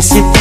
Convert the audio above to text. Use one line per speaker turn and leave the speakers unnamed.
necesito